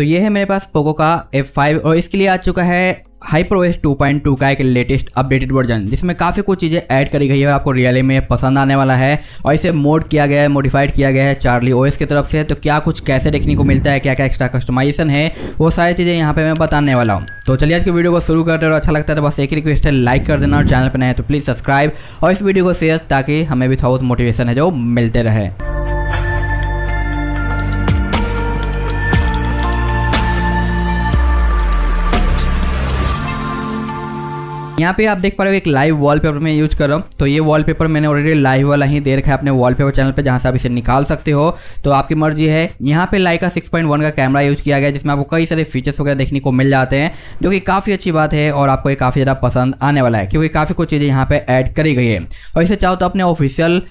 तो ये है मेरे पास पोको का F5 और इसके लिए आ चुका है हाइपर ओएस 2.2 का एक लेटेस्ट अपडेटेड वर्जन जिसमें काफ़ी कुछ चीज़ें ऐड करी गई है आपको रियली में पसंद आने वाला है और इसे मोड किया गया है मॉडिफाइड किया गया है चार्ली ओएस की तरफ़ से। तो क्या कुछ कैसे देखने को मिलता है क्या क्या एक्स्ट्रा कस्टमाइजेशन है, वो सारी चीज़ें यहाँ पे मैं बताने वाला हूँ। तो चलिए आज की वीडियो को शुरू करते और अच्छा लगता है तो बस एक रिक्वेस्ट है लाइक कर देना और चैनल पर नए तो प्लीज़ सब्सक्राइब और इस वीडियो को शेयर ताकि हमें भी थोड़ा बहुत मोटिवेशन है जो मिलते रहे। यहाँ पे आप देख पा रहे हो एक लाइव वॉलपेपर में यूज़ कर रहा हूँ। तो ये वॉलपेपर मैंने ऑलरेडी लाइव वाला ही दे रखा है अपने वॉलपेपर चैनल पे, जहाँ से आप इसे निकाल सकते हो। तो आपकी मर्ज़ी है। यहाँ पे लाइका 6.1 का कैमरा यूज़ किया गया जिसमें आपको कई सारे फीचर्स वगैरह देखने को मिल जाते हैं, जो कि काफ़ी अच्छी बात है और आपको ये काफ़ी ज़्यादा पसंद आने वाला है, क्योंकि काफ़ी कुछ चीज़ें यहाँ पे ऐड करी गई है। और इसे चाहो तो अपने ऑफिशियल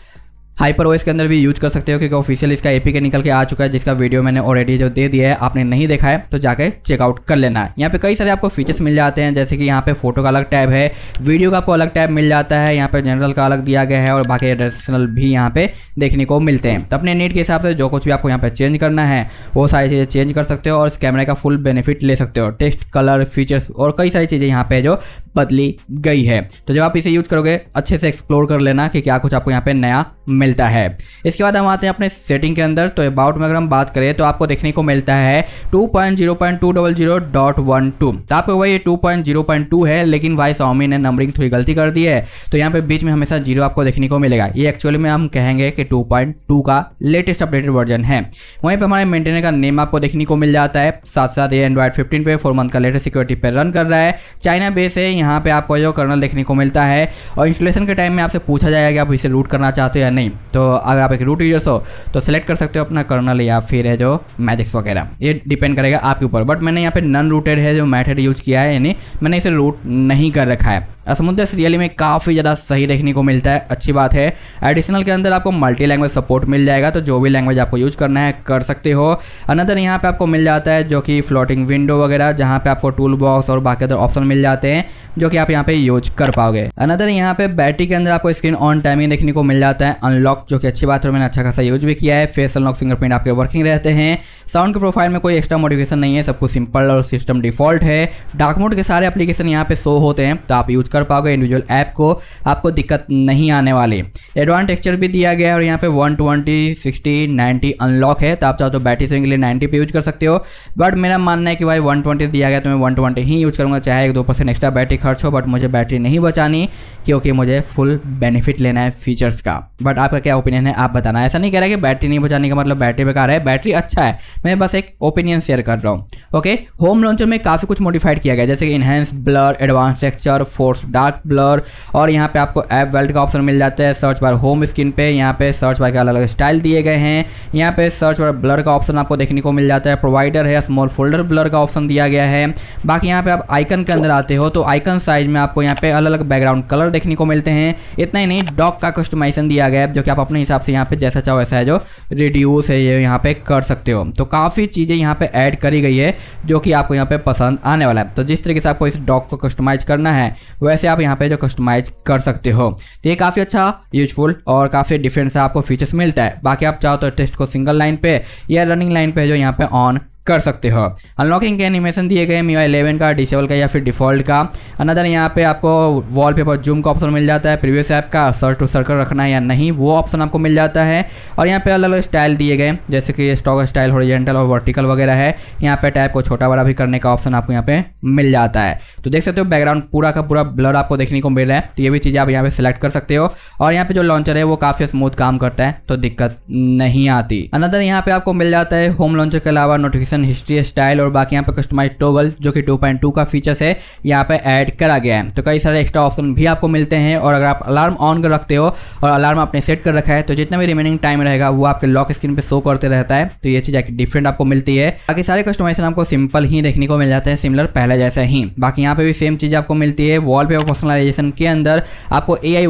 हाइपर ओएस के अंदर भी यूज़ कर सकते हो क्योंकि ऑफिशियल इसका एपी के निकल के आ चुका है, जिसका वीडियो मैंने ऑलरेडी जो दे दिया है, आपने नहीं देखा है तो जाकर चेकआउट कर लेना है। यहाँ पे कई सारे आपको फीचर्स मिल जाते हैं, जैसे कि यहाँ पे फ़ोटो का अलग टैब है वीडियो का आपको अलग टैब मिल जाता है, यहाँ पे जनरल का अलग दिया गया है और बाकी एडिशनल भी यहाँ पे देखने को मिलते हैं। तो अपने नीड के हिसाब से जो कुछ भी आपको यहाँ पे चेंज करना है, वो सारी चीज़ें चेंज कर सकते हो और इस कैमरे का फुल बेनिफिट ले सकते हो। टेक्स्ट कलर फीचर्स और कई सारी चीज़ें यहाँ पे जो बदली गई है। तो जब आप इसे यूज़ करोगे, अच्छे से एक्सप्लोर कर लेना कि क्या कुछ आपको यहाँ पे नया मिलता है। इसके बाद हम आते हैं अपने सेटिंग के अंदर। तो अबाउट में अगर हम बात करें तो आपको देखने को मिलता है 2.0.200.12 तो आपको वही 2.0.2 है, लेकिन भाई स्वामी ने नंबरिंग थोड़ी गलती कर दी है। तो यहाँ पे बीच में हमेशा ज़ीरो आपको देखने को मिलेगा। ये एक्चुअली में हम कहेंगे कि 2.2 का लेटेस्ट अपडेटेड वर्जन है। वहीं पर हमारे मेंटेनर का नेम आपको देखने को मिल जाता है। साथ साथ ये एंड्रॉइड फिफ्टीन पे फोर मंथ का लेटेस्ट सिक्योरिटी पे रन कर रहा है। चाइना बेस है यहाँ पे आपको जो कर्नल देखने को मिलता है। और इंस्टॉलेशन के टाइम में आपसे पूछा जाएगा कि आप इसे रूट करना चाहते हो या नहीं। तो अगर आप एक रूट यूज़र्स हो तो सिलेक्ट कर सकते हो अपना कर्नल या फिर है जो मैजिक्स वगैरह। ये डिपेंड करेगा आपके ऊपर। बट मैंने यहाँ पे नन रूटेड है जो मैथड यूज़ किया है, यानी मैंने इसे रूट नहीं कर रखा है। समुद्र रियली में काफ़ी ज़्यादा सही देखने को मिलता है। अच्छी बात है। एडिशनल के अंदर आपको मल्टी लैंग्वेज सपोर्ट मिल जाएगा तो जो भी लैंग्वेज आपको यूज़ करना है, कर सकते हो। अनदर यहाँ पे आपको मिल जाता है, जो कि फ्लोटिंग विंडो वगैरह, जहाँ पे आपको टूल बॉक्स और बाकी अदर ऑप्शन मिल जाते हैं, जो कि आप यहाँ पे यूज़ कर पाओगे। अनदर यहाँ पे बैटरी के अंदर आपको स्क्रीन ऑन टाइमिंग देखने को मिल जाता है अनलॉक जो कि अच्छी बात है, मैंने अच्छा खासा यूज़ भी किया है। फेस अनलॉक फिंगरप्रिंट आपके वर्किंग रहते हैं। साउंड के प्रोफ़ाइल में कोई एक्स्ट्रा मॉडिफिकेशन नहीं है सब कुछ सिंपल और सिस्टम डिफ़ॉल्ट है। डार्क मोड के सारे एप्लीकेशन यहाँ पे शो होते हैं तो आप यूज़ कर पाओगे इंडिविजुअल ऐप को आपको दिक्कत नहीं आने वाली। एडवांस टेक्सचर भी दिया गया है और यहाँ पे 120, 60, 90 अनलॉक है तो आप चाहो तो बैटरी सेविंग के लिए 90 पे यूज़ कर सकते हो। बट मेरा मानना है कि भाई 120 दिया गया तो मैं 120 ही यूज़ करूँगा चाहे एक दो परसेंट एक्स्ट्रा बैटरी खर्च हो बट मुझे बैटरी नहीं बचानी क्योंकि मुझे फुल बेनिफिट लेना है फीचर्स का। बट आपका क्या ओपिनियन है आप बताना। ऐसा नहीं कह रहा कि बैटरी नहीं बचाने का मतलब बैटरी बेकार है। बैटरी अच्छा है। मैं बस एक ओपिनियन शेयर कर रहा हूँ। ओके होम लॉन्चर में काफ़ी कुछ मॉडिफाइड किया गया जैसे कि enhance blur advance texture force dark blur और यहाँ पे आपको ऐप वेल्ट का ऑप्शन मिल जाता है सर्च बार होम स्क्रीन पे, यहाँ पे सर्च बार के अलग अलग स्टाइल दिए गए हैं। यहाँ पे सर्च बार ब्लर का ऑप्शन आपको देखने को मिल जाता है प्रोवाइडर है स्मॉल फोल्डर ब्लर का ऑप्शन दिया गया है। बाकी यहाँ पे आप आइकन के अंदर आते हो तो आइकन साइज़ में आपको यहाँ पे अलग अलग बैकग्राउंड कलर देखने को मिलते हैं। इतना ही नहीं डॉक का कस्टमाइजेशन दिया गया है, जो कि आप अपने हिसाब से यहाँ पे जैसा चाहो वैसा है जो रिड्यूस है, ये यहाँ पे कर सकते हो। तो काफ़ी चीज़ें यहाँ पे ऐड करी गई है, जो कि आपको यहाँ पे पसंद आने वाला है। तो जिस तरीके से आपको इस डॉक को कस्टमाइज करना है वैसे आप यहाँ पे जो कस्टमाइज कर सकते हो। तो ये काफ़ी अच्छा यूजफुल और काफ़ी डिफरेंट सा आपको फीचर्स मिलता है। बाकी आप चाहो तो टेस्ट को सिंगल लाइन पे या रनिंग लाइन पे जो यहाँ पे ऑन कर सकते हो। अनलॉकिंग के एनिमेशन दिए गए मी इलेवन का डिसेबल का या फिर डिफ़ॉल्ट का। अनदर यहाँ पे आपको वॉलपेपर जूम का ऑप्शन मिल जाता है। प्रीवियस ऐप का सर्च टू सर्कल रखना है या नहीं, वो ऑप्शन आपको मिल जाता है। और यहाँ पे अलग अलग स्टाइल दिए गए, जैसे कि स्टॉक स्टाइल हॉरिजेंटल और वर्टिकल वगैरह है। यहाँ पे टैप को छोटा बड़ा भी करने का ऑप्शन आपको यहाँ पे मिल जाता है। तो देख सकते हो बैकग्राउंड पूरा का पूरा ब्लर आपको देखने को मिल रहा है। तो ये भी चीज़ें आप यहाँ पे सिलेक्ट कर सकते हो। और यहाँ पे जो लॉन्चर है, वो काफ़ी स्मूथ काम करता है तो दिक्कत नहीं आती। अनदर यहाँ पे आपको मिल जाता है होम लॉन्चर के अलावा नोटिफिकेशन हिस्ट्री स्टाइल और बाकी यहाँ पे कस्टमाइज टोगल जो कि 2.2 का फीचर्स है, यहाँ पे ऐड करा गया है। तो कई सारे एक्स्ट्रा ऑप्शन भी आपको मिलते हैं और अगर आप अलार्म ऑन कर रखते हो और अलार्म आपने सेट कर रखा है तो जितना भी रिमेनिंग टाइम रहेगा, वो आपके लॉक स्क्रीन पे शो करते रहता है। तो ये चीज़ डिफरेंट आपको मिलती है। बाकी सारे कस्टमाइजेशन आपको सिंपल ही देखने को मिल जाते हैं सिमिलर पहले जैसे ही। बाकी यहाँ पे भी सेम चीज़ आपको मिलती है वॉल पेपर पर्सनलाइजेशन के अंदर आपको ए आई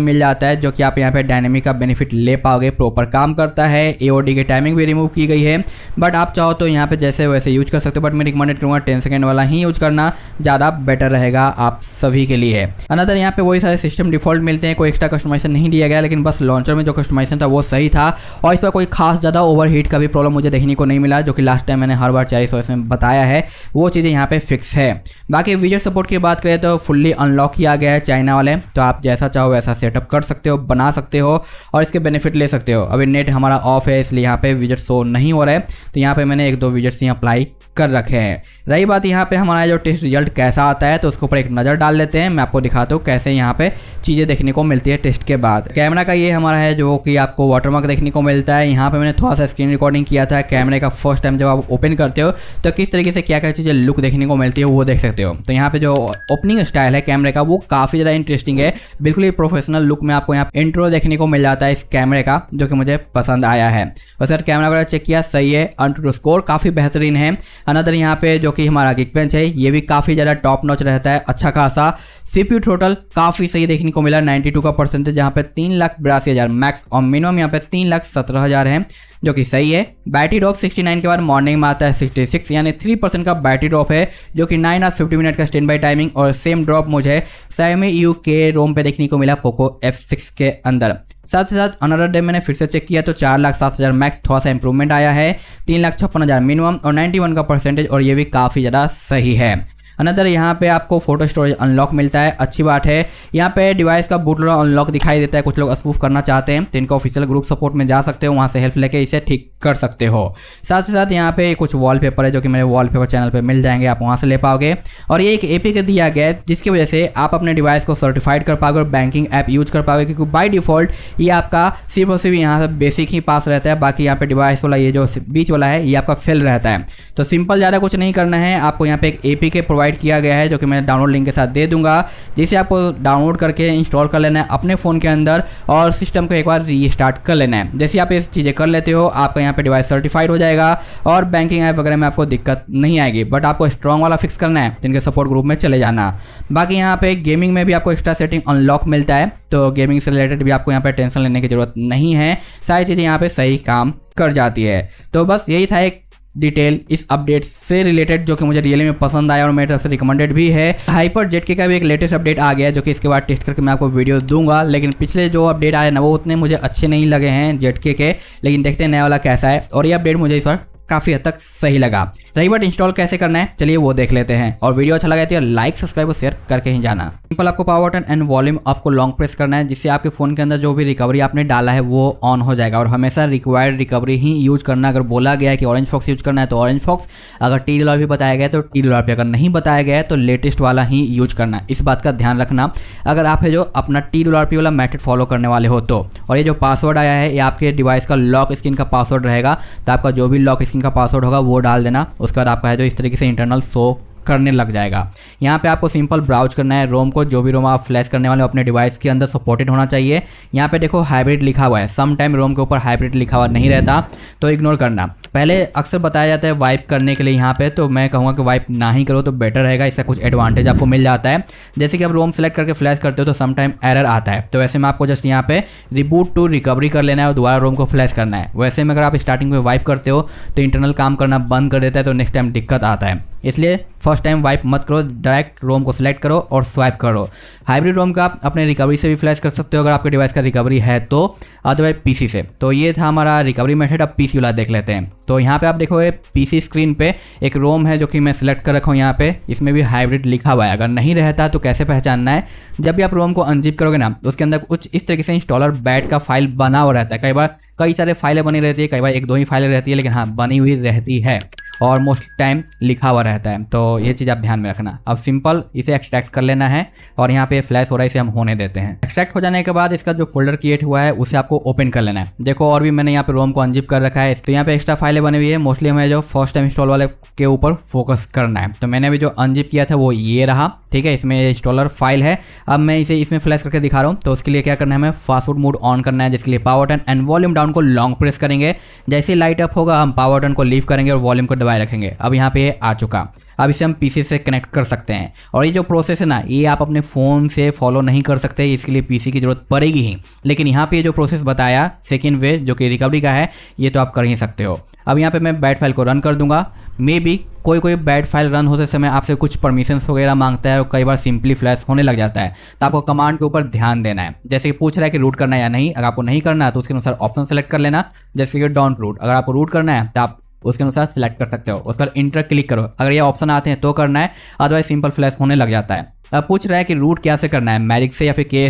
मिल जाता है, जो कि आप यहाँ पे डायनेमिक का बेनिफिट ले पाओगे प्रॉपर काम करता है। एओडी की टाइमिंग भी रिमूव की गई है। बट आप चाहो तो पे जैसे वैसे यूज़ कर सकते हो बट मैं रिकमेंडेड करूँगा टेन सेकेंड वाला ही यूज़ करना, ज़्यादा बेटर रहेगा आप सभी के लिए। अनदर यहाँ पे वही सारे सिस्टम डिफ़ॉल्ट मिलते हैं, कोई एक्स्ट्रा कस्टमाइजेशन नहीं दिया गया, लेकिन बस लॉन्चर में जो कस्टमाइजेशन था वो सही था। और इस पर कोई खास ज़्यादा ओवर का भी प्रॉब्लम मुझे देखने को नहीं मिला, जो कि लास्ट टाइम मैंने हर बार चार सौ में बताया है, वो चीज़ें यहाँ पे फिक्स है। बाकी विजट सपोर्ट की बात करें तो फुल्ली अनलॉक किया गया है चाइना वाले तो आप जैसा चाहो वैसा सेटअप कर सकते हो, बना सकते हो, और इसके बेनिफिट ले सकते हो। अभी नेट हमारा ऑफ़ है, इसलिए यहाँ पे विजट शो नहीं हो रहा है। तो यहाँ पे मैंने एक दो विजट्स यहाँ अप्लाई कर रखे हैं। रही बात यहाँ पे हमारा जो टेस्ट रिज़ल्ट कैसा आता है तो उसके ऊपर एक नज़र डाल लेते हैं। मैं आपको दिखाता हूँ कैसे यहाँ पे चीज़ें देखने को मिलती है टेस्ट के बाद। कैमरा का ये हमारा है जो कि आपको वाटरमार्क देखने को मिलता है। यहाँ पे मैंने थोड़ा सा स्क्रीन रिकॉर्डिंग किया था कैमरे का फ़र्स्ट टाइम जब आप ओपन करते हो तो किस तरीके से क्या क्या चीज़ें लुक देखने को मिलती है वो देख सकते हो। तो यहाँ पे जो ओपनिंग स्टाइल है कैमरे का, वो काफ़ी ज़्यादा इंटरेस्टिंग है। बिल्कुल ही प्रोफेशनल लुक में आपको यहाँ इंट्रो देखने को मिल जाता है इस कैमरे का, जो कि मुझे पसंद आया है। वैसे कैमरा वगैरह चेक किया, सही है अंटू स्कोर काफ़ी बेहतरीन है। अनदर यहाँ पे जो कि हमारा गिक बेंच है, ये भी काफ़ी ज़्यादा टॉप नॉच रहता है अच्छा खासा। सीपीयू टोटल काफ़ी सही देखने को मिला 92 का परसेंटेज जहाँ पे तीन लाख बिरासी हज़ार मैक्स और मिनिमम यहाँ पे तीन लाख सत्रह हज़ार है, जो कि सही है। बैटरी ड्रॉप 69 के बाद मॉर्निंग में आता है 66 यानी 3 परसेंट का बैटरी ड्रॉप है, जो कि 9 आर 50 मिनट का स्टैंड बाई टाइमिंग और सेम ड्रॉप मुझे सैमी यू के रोम पे देखने को मिला पोको F6 के अंदर। साथ ही साथ अनदर डे मैंने फिर से चेक किया तो चार लाख सात हज़ार मैक्स थोड़ा सा इंप्रूवमेंट आया है। तीन लाख छप्पन हज़ार मिनिमम और नाइन्टी वन का परसेंटेज और ये भी काफ़ी ज़्यादा सही है। अनदर यहाँ पे आपको फ़ोटो स्टोरेज अनलॉक मिलता है। अच्छी बात है। यहाँ पे डिवाइस का बूट अनलॉक दिखाई देता है। कुछ लोग अस्पूफ करना चाहते हैं। तो इनका ऑफिशियल ग्रुप सपोर्ट में जा सकते हो। वहाँ से हेल्प लेके इसे ठीक कर सकते हो। साथ ही साथ यहाँ पे कुछ वॉलपेपर है जो कि मेरे वॉलपेपर चैनल पे मिल जाएँगे। आप वहाँ से ले पाओगे। और ये एक एपी के दिया गया है, जिसकी वजह से आप अपने डिवाइस को सर्टिफाइड कर पाओगे और बैंकिंग ऐप यूज़ कर पाओगे। क्योंकि बाई डिफ़ॉल्ट ये आपका सिर्फ़ और सिर्फ़ यहाँ से बेसिक ही पास रहता है। बाकी यहाँ पे डिवाइस वाला, ये जो बीच वाला है, ये आपका फेल रहता है। तो सिंपल ज़्यादा कुछ नहीं करना है। आपको यहाँ पे एक ए के प्रोवाइड किया गया है, जो कि मैं डाउनलोड लिंक के साथ दे दूँगा। जिसे आपको डाउनलोड करके इंस्टॉल कर लेना है अपने फ़ोन के अंदर और सिस्टम को एक बार रीस्टार्ट कर लेना है। जैसे आप ये चीज़ें कर लेते हो, आपका यहाँ पर डिवाइस सर्टिफाइड हो जाएगा और बैंकिंग ऐप वगैरह में आपको दिक्कत नहीं आएगी। बट आपको स्ट्रॉन्ग वाला फिक्स करना है, जिनके सपोर्ट ग्रुप में चले जाना। बाकी यहाँ पे गेमिंग में भी आपको एक्स्ट्रा सेटिंग अनलॉक मिलता है तो गेमिंग से रिलेटेड भी आपको यहाँ पे टेंशन लेने की ज़रूरत नहीं है। सारी चीज़ें यहाँ पे सही काम कर जाती है। तो बस यही था एक डिटेल इस अपडेट से रिलेटेड जो कि मुझे रियली में पसंद आया और मेरे तरफ़ से रिकमेंडेड भी है। हाइपर जेट के का भी एक लेटेस्ट अपडेट आ गया जो कि इसके बाद टेस्ट करके मैं आपको वीडियो दूँगा। लेकिन पिछले जो अपडेट आए ना वो उतने मुझे अच्छे नहीं लगे हैं जेट के, के। लेकिन देखते हैं नया वाला कैसा है। और ये अपडेट मुझे इस बार काफ़ी हद तक सही लगा। रही बट इंस्टॉल कैसे करना है? चलिए वो देख लेते हैं। और वीडियो अच्छा लगा तो लाइक सब्सक्राइब और शेयर करके ही जाना। सिंपल आपको पावर बटन एंड वॉल्यूम आपको लॉन्ग प्रेस करना है, जिससे आपके फ़ोन के अंदर जो भी रिकवरी आपने डाला है, वो ऑन हो जाएगा। और हमेशा रिक्वायर्ड रिकवरी ही यूज़ करना। अगर बोला गया है कि ऑरेंज फॉक्स यूज़ करना है तो ऑरेंज फॉक्स अगर टी डॉलर भी बताया गया तो टी डॉलर पे अगर नहीं बताया गया तो लेटेस्ट वाला ही यूज़ करना इस बात का ध्यान रखना। अगर आप है जो अपना टी डॉलर पी वाला मैथड फॉलो करने वाले हो तो। और ये जो पासवर्ड आया है, ये आपके डिवाइस का लॉक स्क्रीन का पासवर्ड रहेगा। तो आपका जो भी लॉक स्क्रीन का पासवर्ड होगा, वो डाल देना। उसके बाद आपका है जो इस तरीके से इंटरनल शो करने लग जाएगा। यहाँ पे आपको सिंपल ब्राउज करना है रोम को, जो भी रोम आप फ्लैश करने वाले हो, अपने डिवाइस के अंदर सपोर्टेड होना चाहिए। यहाँ पे देखो हाइब्रिड लिखा हुआ है। सम टाइम रोम के ऊपर हाइब्रिड लिखा हुआ नहीं रहता तो इग्नोर करना। पहले अक्सर बताया जाता है वाइप करने के लिए यहाँ पे तो मैं कहूँगा कि वाइप ना ही करो तो बेटर रहेगा इसका कुछ एडवांटेज आपको मिल जाता है। जैसे कि आप रोम सेलेक्ट करके फ्लैश करते हो तो सम टाइम एरर आता है। तो वैसे में आपको जस्ट यहाँ पे रिबूट टू रिकवरी कर लेना है और दोबारा रोम को फ्लैश करना है। वैसे में अगर आप स्टार्टिंग में वाइप करते हो तो इंटरनल काम करना बंद कर देता है तो नेक्स्ट टाइम दिक्कत आता है। इसलिए फ़र्स्ट टाइम वाइप मत करो डायरेक्ट रोम को सिलेक्ट करो और स्वाइप करो। हाइब्रिड रोम का आप अपने रिकवरी से भी फ्लैश कर सकते हो, अगर आपके डिवाइस का रिकवरी है तो अदरवाइज़ पीसी से। तो ये था हमारा रिकवरी मेथड अब पीसी वाला देख लेते हैं। तो यहाँ पे आप देखोगे पीसी स्क्रीन पे एक रोम है जो कि मैं सिलेक्ट कर रखा हूँ यहाँ पे। इसमें भी हाइब्रिड लिखा हुआ है। अगर नहीं रहता तो कैसे पहचानना है? जब भी आप रोम को अनजिप करोगे ना तो उसके अंदर कुछ इस तरीके से इंस्टॉलर बैट का फ़ाइल बना हुआ रहता है। कई बार कई सारे फाइलें बनी रहती है, कई बार एक दो ही फाइलें रहती है, लेकिन हाँ बनी हुई रहती है। और मोस्ट टाइम लिखा हुआ रहता है। तो ये चीज़ आप ध्यान में रखना। अब सिंपल इसे एक्सट्रैक्ट कर लेना है और यहाँ पे फ्लैश हो रहा है, इसे हम होने देते हैं। एक्सट्रैक्ट हो जाने के बाद इसका जो फोल्डर क्रिएट हुआ है, उसे आपको ओपन कर लेना है। देखो, और भी मैंने यहाँ पे रोम को अनजिप कर रखा है। तो यहाँ पे एक्स्ट्रा फाइलें बनी हुई है। मोस्टली हमें जो फ़र्स्ट टाइम इंस्टॉल वाले के ऊपर फोकस करना है। तो मैंने भी जो अनजिप किया था, वो ये रहा। ठीक है, इसमें इंस्टॉलर फ़ाइल है। अब मैं इसे इसमें फ्लैश करके दिखा रहा हूँ। तो उसके लिए क्या करना है हमें फास्ट मोड ऑन करना है, जिसके लिए power ton and volume down को लॉन्ग प्रेस करेंगे। जैसे लाइट अप होगा, हम पावर टन को लीव करेंगे और वॉल्यूम को दबाए रखेंगे। अब यहाँ पे आ चुका। अब इसे हम पीसी से कनेक्ट कर सकते हैं। और ये जो प्रोसेस है ना, ये आप अपने फ़ोन से फॉलो नहीं कर सकते, इसके लिए पीसी की ज़रूरत पड़ेगी ही। लेकिन यहाँ पे जो प्रोसेस बताया सेकेंड वे जो कि रिकवरी का है, ये तो आप कर ही सकते हो। अब यहाँ पे मैं बैट फ़ाइल को रन कर दूँगा। मे बी कोई कोई बैड फ़ाइल रन होते समय आपसे कुछ परमिशन वगैरह माँगता है और कई बार सिंपली फ्लैश होने लग जाता है तो आपको कमांड के ऊपर ध्यान देना है। जैसे कि पूछ रहा है कि रूट करना है या नहीं, अगर आपको नहीं करना है तो उसके अनुसार ऑप्शन सेलेक्ट कर लेना। जैसे कि डोंट रूट अगर आपको रूट करना है तो आप उसके अनुसार सेलेक्ट कर सकते हो। उसका इंटर क्लिक करो। अगर ये ऑप्शन आते हैं तो करना है अदरवाइज़ सिंपल फ्लैश होने लग जाता है। पूछ रहा है कि रूट क्या से करना है मैजिक से या फिर के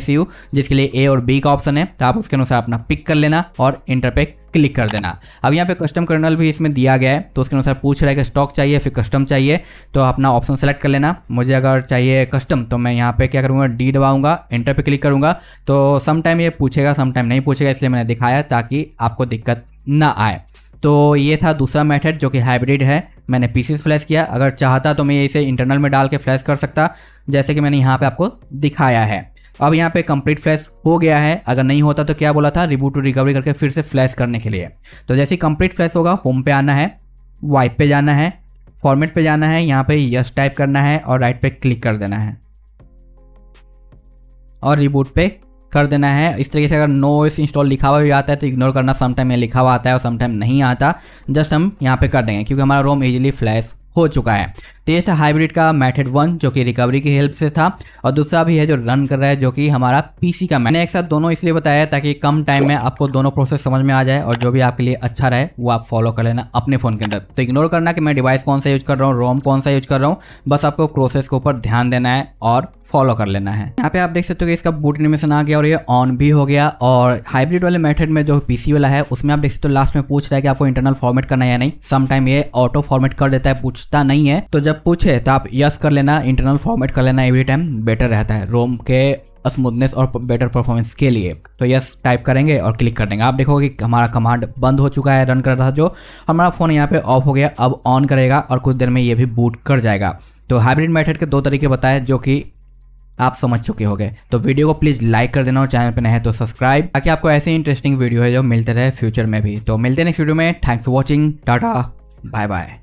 जिसके लिए ए और बी का ऑप्शन है तो आप उसके अनुसार अपना पिक कर लेना और इंटर पे क्लिक कर देना। अब यहाँ पे कस्टम कर्नल भी इसमें दिया गया है तो उसके अनुसार पूछ रहा है कि स्टॉक चाहिए, फिर कस्टम चाहिए तो अपना ऑप्शन सेलेक्ट कर लेना। मुझे अगर चाहिए कस्टम तो मैं यहाँ पे क्या करूँगा डी दबाऊँगा इंटर पे क्लिक करूँगा। तो समटाइम ये पूछेगा समटाइम नहीं पूछेगा, इसलिए मैंने दिखाया ताकि आपको दिक्कत ना आए। तो ये था दूसरा मेथड जो कि हाइब्रिड है। मैंने पीसी फ्लैश किया। अगर चाहता तो मैं इसे इंटरनल में डाल के फ्लैश कर सकता, जैसे कि मैंने यहाँ पे आपको दिखाया है। अब यहाँ पे कंप्लीट फ्लैश हो गया है। अगर नहीं होता तो क्या बोला था? रिबूट टू रिकवरी करके फिर से फ्लैश करने के लिए। तो जैसे कंप्लीट फ्लैश होगा होम पे आना है वाइप पे जाना है फॉर्मेट पे जाना है, यहाँ पे यस टाइप करना है और राइट पे क्लिक कर देना है। और रिबूट पे कर देना है। इस तरीके से अगर नो इस इंस्टॉल लिखा हुआ भी आता है तो इग्नोर करना। समटाइम ये लिखा हुआ आता है और समटाइम नहीं आता। जस्ट हम यहाँ पे कर देंगे, क्योंकि हमारा रोम इजीली फ्लैश हो चुका है। टेस्ट हाइब्रिड का मेथड वन जो कि रिकवरी की हेल्प से था। और दूसरा भी है जो रन कर रहा है, जो कि हमारा पीसी का मैंने एक साथ दोनों इसलिए बताया ताकि कम टाइम में आपको दोनों प्रोसेस समझ में आ जाए और जो भी आपके लिए अच्छा रहे, वो आप फॉलो कर लेना अपने फ़ोन के अंदर। तो इग्नोर करना कि मैं डिवाइस कौन सा यूज़ कर रहा हूँ रोम कौन सा यूज़ कर रहा हूँ, बस आपको प्रोसेस के ऊपर ध्यान देना है और फॉलो कर लेना है। यहाँ पे आप देख सकते हो कि इसका बूट एनिमेशन आ गया और ये ऑन भी हो गया और हाइब्रिड वाले मेथड में जो पीसी वाला है, उसमें आप देख सकते हो लास्ट में पूछ रहा है कि आपको इंटरनल फॉर्मेट करना है या नहीं। समटाइम ये ऑटो फॉर्मेट कर देता है पूछता नहीं है। तो जब पूछे तो आप यस कर लेना इंटरनल फॉर्मेट कर लेना एवरी टाइम बेटर रहता है। रोम के स्मूथनेस और बेटर परफॉर्मेंस के लिए। तो यस टाइप करेंगे और क्लिक कर देंगे। आप देखोगे कि हमारा कमांड बंद हो चुका है रन कर रहा था जो। हमारा फ़ोन यहाँ पे ऑफ़ हो गया, अब ऑन करेगा और कुछ देर में ये भी बूट कर जाएगा। तो हाइब्रिड मेथड के दो तरीके बताए जो कि आप समझ चुके हो गए तो वीडियो को प्लीज़ लाइक कर देना और चैनल पर नए तो सब्सक्राइब ताकि आपको ऐसे इंटरेस्टिंग वीडियो है जो मिलते रहे फ्यूचर में भी। तो मिलते हैं नेक्स्ट वीडियो में। Thanks for watching tata. Bye bye